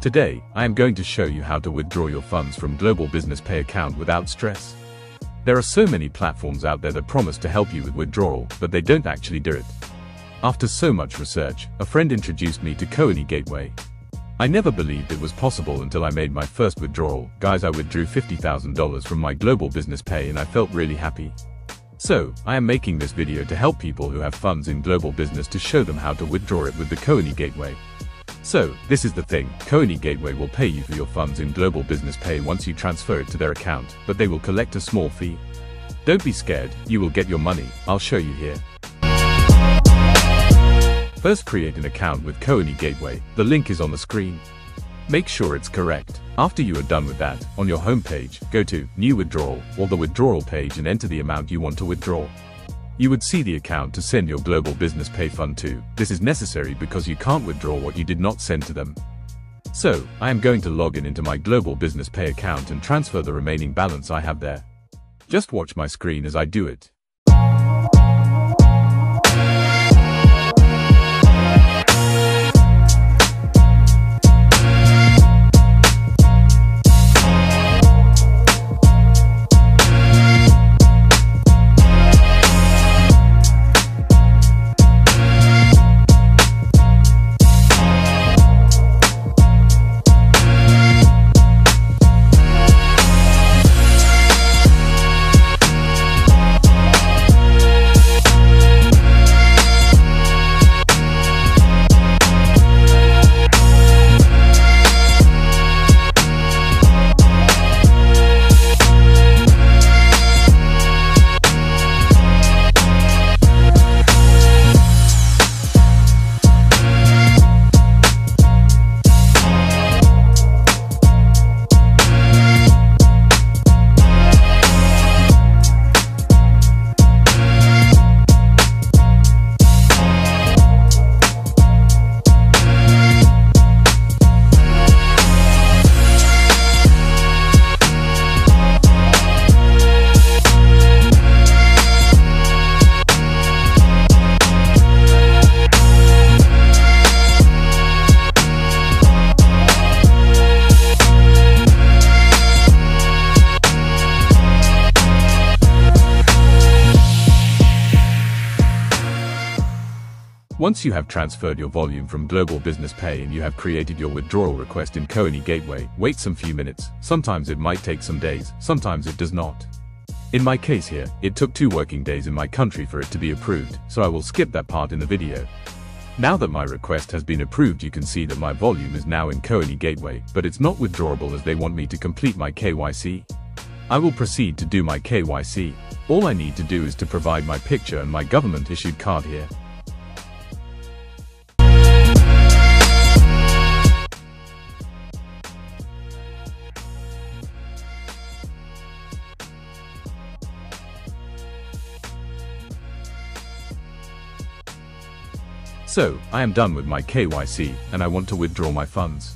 Today, I am going to show you how to withdraw your funds from Global Business Pay account without stress. There are so many platforms out there that promise to help you with withdrawal, but they don't actually do it. After so much research, a friend introduced me to Coinny Gateway. I never believed it was possible until I made my first withdrawal. Guys, I withdrew $50,000 from my Global Business Pay and I felt really happy. So, I am making this video to help people who have funds in global business to show them how to withdraw it with the Coinny Gateway. So, this is the thing, Coinny Gateway will pay you for your funds in Global Business Pay once you transfer it to their account, but they will collect a small fee. Don't be scared, you will get your money, I'll show you here. First create an account with Coinny Gateway, the link is on the screen. Make sure it's correct. After you are done with that, on your homepage, go to New Withdrawal or the withdrawal page and enter the amount you want to withdraw. You would see the account to send your Global Business Pay Fund to. This is necessary because you can't withdraw what you did not send to them. So, I am going to log in into my Global Business Pay account and transfer the remaining balance I have there. Just watch my screen as I do it. Once you have transferred your volume from Global Business Pay and you have created your withdrawal request in Coinny Gateway, wait some few minutes. Sometimes it might take some days, sometimes it does not. In my case here, it took two working days in my country for it to be approved, so I will skip that part in the video. Now that my request has been approved you can see that my volume is now in Coinny Gateway, but it's not withdrawable as they want me to complete my KYC. I will proceed to do my KYC. All I need to do is to provide my picture and my government issued card here. So, I am done with my KYC, and I want to withdraw my funds.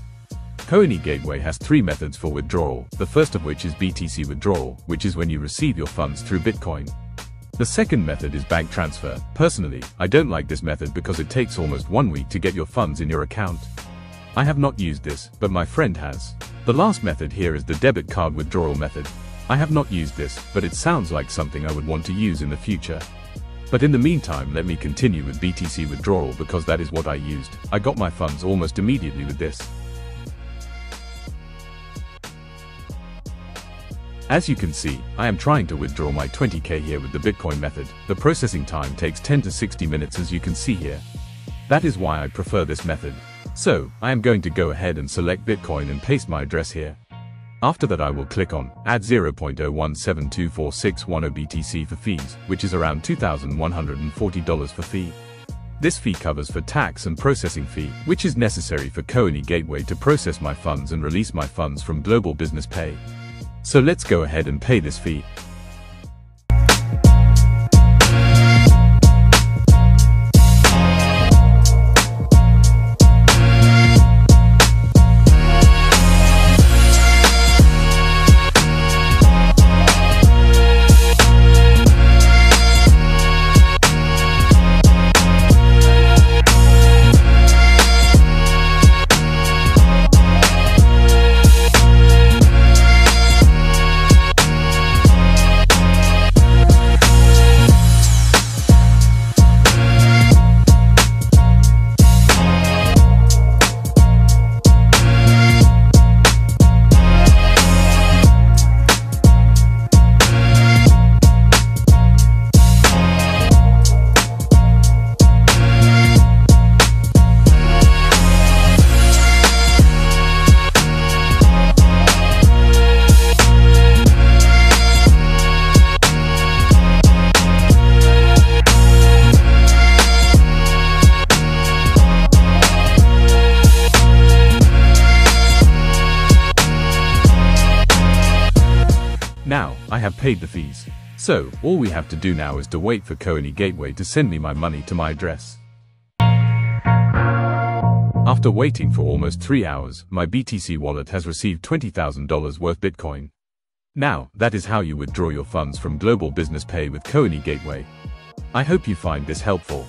Coinny Gateway has three methods for withdrawal, the first of which is BTC withdrawal, which is when you receive your funds through Bitcoin. The second method is bank transfer. Personally, I don't like this method because it takes almost one week to get your funds in your account. I have not used this, but my friend has. The last method here is the debit card withdrawal method. I have not used this, but it sounds like something I would want to use in the future. But in the meantime let me continue with BTC withdrawal because that is what I used. I got my funds almost immediately with this. As you can see, I am trying to withdraw my 20k here with the Bitcoin method. The processing time takes 10 to 60 minutes as you can see here. That is why I prefer this method. So, I am going to go ahead and select Bitcoin and paste my address here. After that I will click on Add 0.01724610 BTC for fees, which is around $2,140 for fee. This fee covers for tax and processing fee, which is necessary for Coinny Gateway to process my funds and release my funds from Global Business Pay. So let's go ahead and pay this fee. Paid the fees. So, all we have to do now is to wait for Coinny Gateway to send me my money to my address. After waiting for almost 3 hours, my BTC wallet has received $20,000 worth Bitcoin. Now, that is how you withdraw your funds from Global Business Pay with Coinny Gateway. I hope you find this helpful.